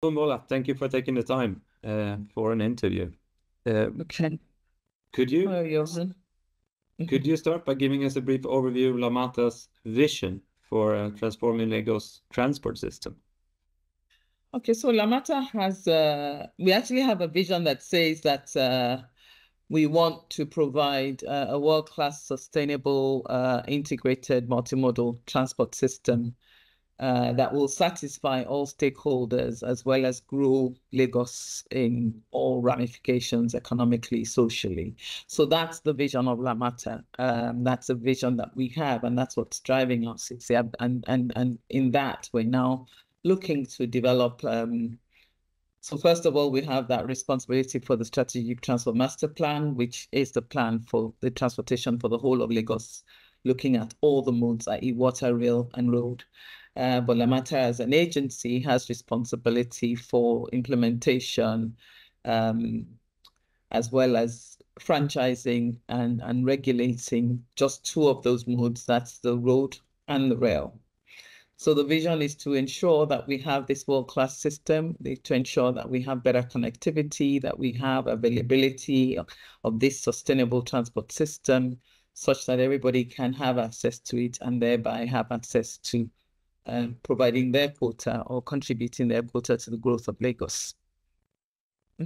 Bola, thank you for taking the time uh, for an interview. Uh, Okay. could you Hello, Josen. could you start by giving us a brief overview of Lamata's vision for uh, transforming Lagos transport system? Okay, so Lamata has, uh, we actually have a vision that says that uh, we want to provide uh, a world-class, sustainable, uh, integrated multimodal transport system uh, that will satisfy all stakeholders as well as grow Lagos in all ramifications, economically, socially. So that's the vision of Lamata. Um, that's a vision that we have, and that's what's driving us. It's, and and and in that we're now looking to develop. Um, so first of all, we have that responsibility for the strategic transport master plan, which is the plan for the transportation for the whole of Lagos, looking at all the modes, i.e. water, rail, and road. Uh, but Lamata as an agency has responsibility for implementation, um, as well as franchising and, and regulating just two of those modes, that's the road and the rail. So the vision is to ensure that we have this world-class system, to ensure that we have better connectivity, that we have availability of, of this sustainable transport system, such that everybody can have access to it and thereby have access to um, providing their quota or contributing their quota to the growth of Lagos.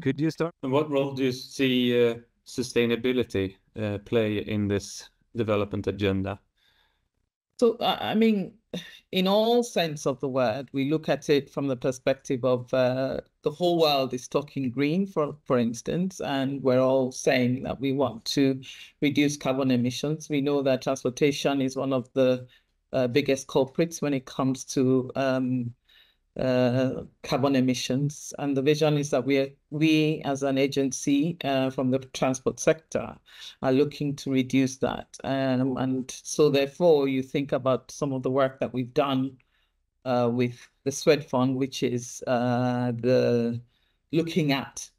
Could you start? And what role do you see uh, sustainability uh, play in this development agenda? So, I mean, in all sense of the word, we look at it from the perspective of uh, the whole world is talking green, for for instance, and we're all saying that we want to reduce carbon emissions. We know that transportation is one of the uh, biggest culprits when it comes to um, uh, carbon emissions. And the vision is that we, we as an agency uh, from the transport sector are looking to reduce that. Um, and so therefore, you think about some of the work that we've done uh, with the Swedfund, which is uh, the looking at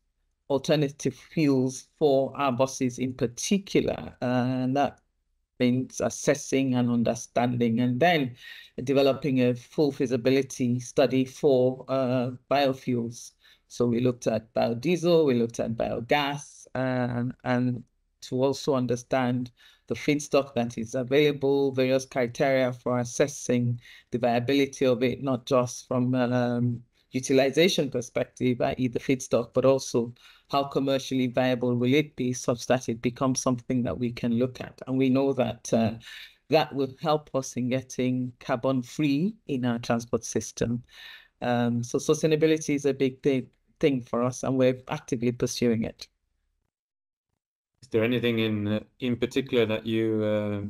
alternative fuels for our buses in particular. and that assessing and understanding, and then developing a full feasibility study for uh, biofuels. So we looked at biodiesel, we looked at biogas, and, and to also understand the feedstock that is available, various criteria for assessing the viability of it, not just from um, utilization perspective, i.e. the feedstock, but also how commercially viable will it be such that it becomes something that we can look at. And we know that uh, that will help us in getting carbon free in our transport system. Um, so sustainability is a big, big thing for us and we're actively pursuing it. Is there anything in uh, in particular that you uh,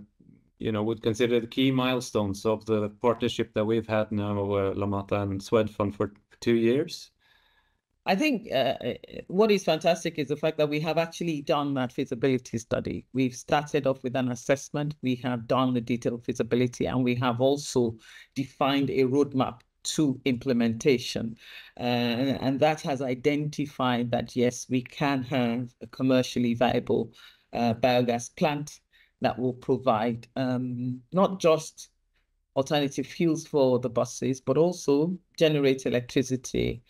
you know would consider the key milestones of the partnership that we've had now, uh, Lamata and Swedfund for two years? I think uh, what is fantastic is the fact that we have actually done that feasibility study. We've started off with an assessment, we have done the detailed feasibility, and we have also defined a roadmap to implementation. Uh, and that has identified that, yes, we can have a commercially viable uh, biogas plant that will provide um, not just alternative fuels for the buses, but also generate electricity.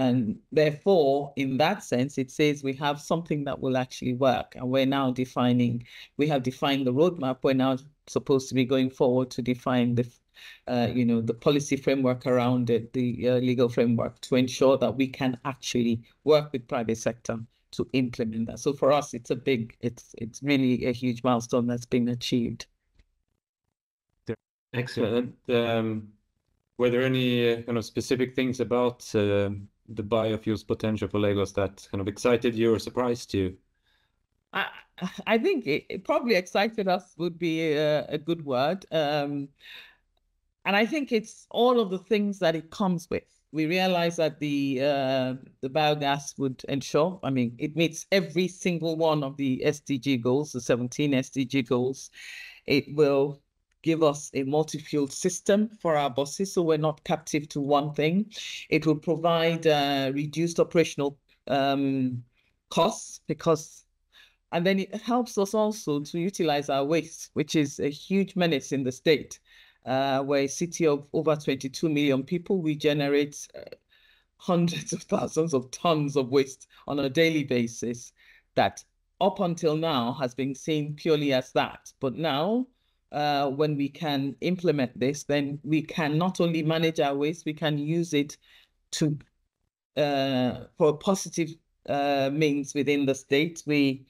And therefore, in that sense, it says we have something that will actually work. And we're now defining, we have defined the roadmap. We're now supposed to be going forward to define the, uh, you know, the policy framework around it, the uh, legal framework to ensure that we can actually work with private sector to implement that. So for us, it's a big, it's it's really a huge milestone that's been achieved. Excellent. Um, were there any uh, kind of specific things about uh, the biofuels potential for Lagos that kind of excited you or surprised you? I I think it, it probably excited us would be a, a good word. Um, and I think it's all of the things that it comes with. We realize that the uh, the biogas would ensure, I mean, it meets every single one of the SDG goals, the 17 SDG goals. It will give us a multi-fuel system for our buses so we're not captive to one thing. It will provide uh, reduced operational um, costs because and then it helps us also to utilize our waste, which is a huge menace in the state. Uh, we're a city of over 22 million people. We generate uh, hundreds of thousands of tons of waste on a daily basis that up until now has been seen purely as that. But now, uh, when we can implement this, then we can not only manage our waste, we can use it to uh, for positive uh, means within the state. We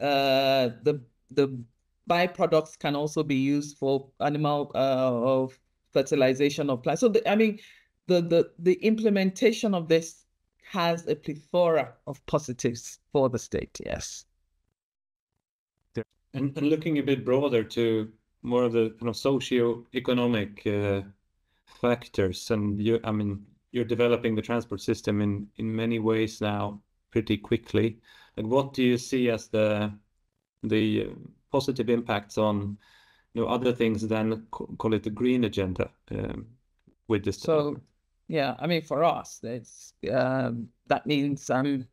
uh, the the byproducts can also be used for animal uh, of fertilization of plants. So the, I mean, the the the implementation of this has a plethora of positives for the state. Yes. And, and looking a bit broader to more of the kind of socio-economic uh, factors, and you, I mean, you're developing the transport system in in many ways now pretty quickly. And what do you see as the the positive impacts on you know other things than call it the green agenda um, with this? So, yeah, I mean, for us, it's um, that means I'm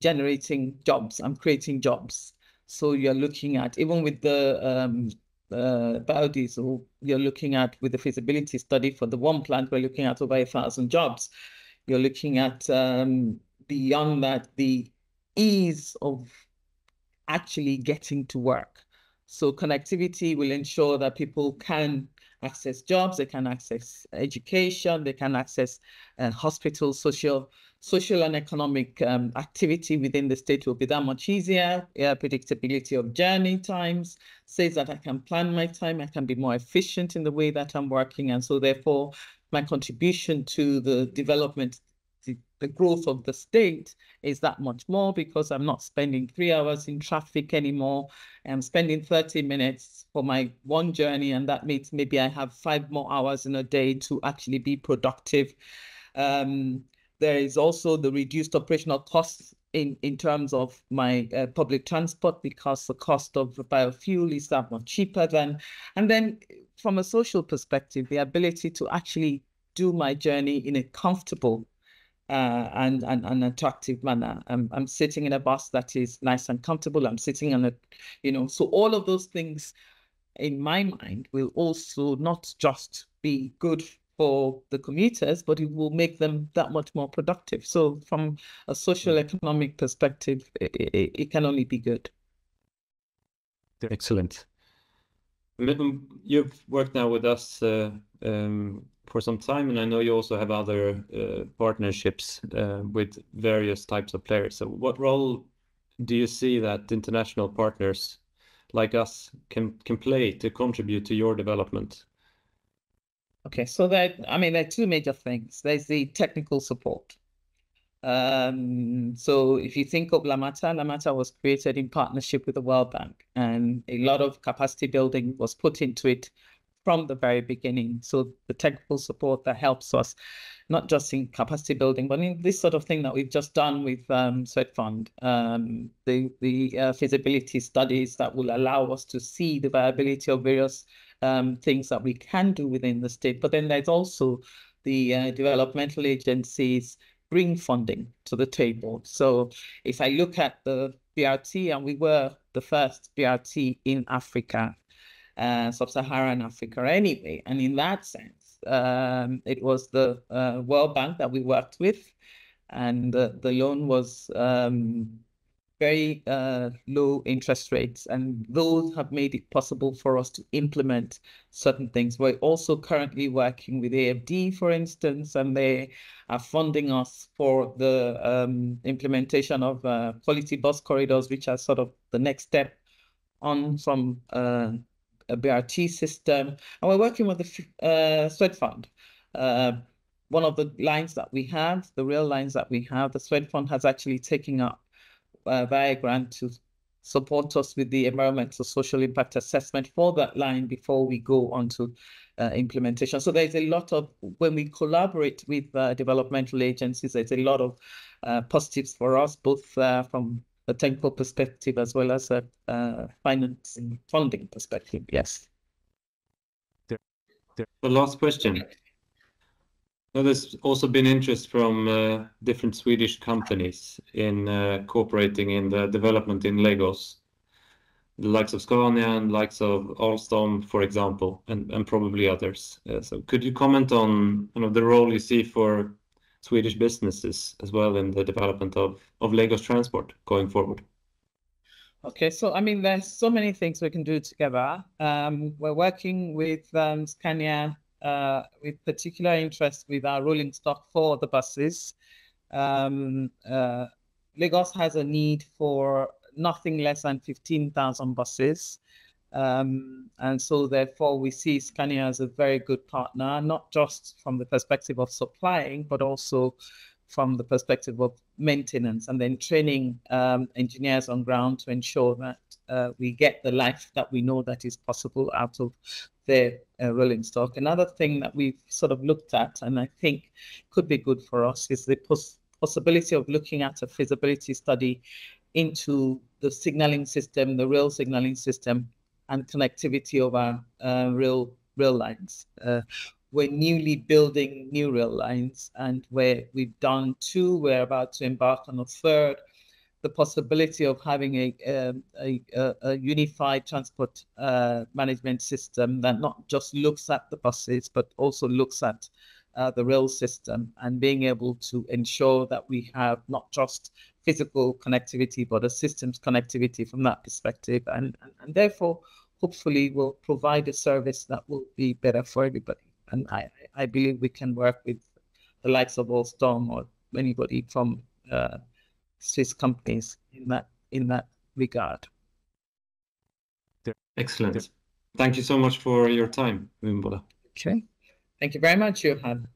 generating jobs. I'm creating jobs. So you're looking at, even with the um, uh, biodiesel, you're looking at with the feasibility study for the one plant, we're looking at over a thousand jobs. You're looking at um, beyond that, the ease of actually getting to work. So connectivity will ensure that people can access jobs, they can access education, they can access uh, hospitals, social social and economic um, activity within the state will be that much easier. Yeah, predictability of journey times says that I can plan my time, I can be more efficient in the way that I'm working. And so therefore, my contribution to the development, the, the growth of the state is that much more because I'm not spending three hours in traffic anymore. I'm spending 30 minutes for my one journey. And that means maybe I have five more hours in a day to actually be productive. Um, there is also the reduced operational costs in, in terms of my uh, public transport because the cost of biofuel is that much cheaper than, and then from a social perspective, the ability to actually do my journey in a comfortable uh, and, and an attractive manner. I'm, I'm sitting in a bus that is nice and comfortable. I'm sitting on a, you know, so all of those things in my mind will also not just be good for the commuters, but it will make them that much more productive. So from a social mm. economic perspective, it, it, it can only be good. Excellent. You've worked now with us uh, um, for some time, and I know you also have other uh, partnerships uh, with various types of players. So, what role do you see that international partners like us can can play to contribute to your development? Okay, so that I mean, there are two major things. There's the technical support. Um, so if you think of Lamata, Lamata was created in partnership with the World Bank, and a lot of capacity building was put into it from the very beginning. So the technical support that helps us, not just in capacity building, but in this sort of thing that we've just done with um, Swedfund, um, the the uh, feasibility studies that will allow us to see the viability of various um, things that we can do within the state. But then there's also the uh, developmental agencies bring funding to the table. So if I look at the BRT, and we were the first BRT in Africa, uh, sub-Saharan Africa anyway, and in that sense, um, it was the uh, World Bank that we worked with, and the, loan was um, very uh, low interest rates, and those have made it possible for us to implement certain things. We're also currently working with AFD, for instance, and they are funding us for the um, implementation of uh, quality bus corridors, which are sort of the next step on from uh, a BRT system. And we're working with the uh, Swedfund. Uh, one of the lines that we have, the rail lines that we have, the Swedfund has actually taken up uh, via grant to support us with the environmental social impact assessment for that line before we go on to uh, implementation. So there's a lot of, when we collaborate with uh, developmental agencies, there's a lot of uh, positives for us, both uh, from a technical perspective as well as a uh, financing funding perspective. Yes. The last question. There's also been interest from uh, different Swedish companies in uh, cooperating in the development in Lagos, the likes of Scania and likes of Alstom, for example, and, probably others. Uh, so could you comment on you know, the role you see for Swedish businesses as well in the development of, of Lagos transport going forward? Okay, so I mean, there's so many things we can do together. Um, we're working with um, Scania uh, with particular interest with our rolling stock for the buses. Um, uh, Lagos has a need for nothing less than 15,000 buses. Um, and so therefore we see Scania as a very good partner, not just from the perspective of supplying, but also from the perspective of maintenance and then training um, engineers on ground to ensure that uh, we get the life that we know that is possible out of their uh, rolling stock. Another thing that we've sort of looked at and I think could be good for us is the pos possibility of looking at a feasibility study into the signaling system, the rail signaling system and connectivity of our uh, rail rail lines. Uh, we're newly building new rail lines, and where we've done two, we're about to embark on a third. The possibility of having a um, a, a, a, unified transport uh, management system that not just looks at the buses, but also looks at uh, the rail system and being able to ensure that we have not just physical connectivity, but a systems connectivity from that perspective. And, and, and therefore, hopefully will provide a service that will be better for everybody. And I, I believe we can work with the likes of Alstom or anybody from uh, Swiss companies in that in that regard. Excellent. Thank you so much for your time, Abimbola. Okay. Thank you very much, Johan.